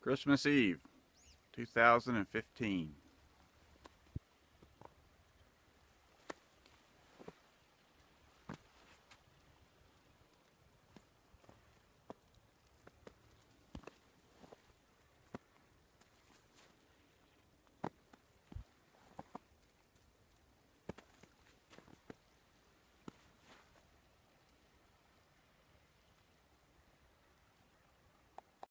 Christmas Eve, 2015.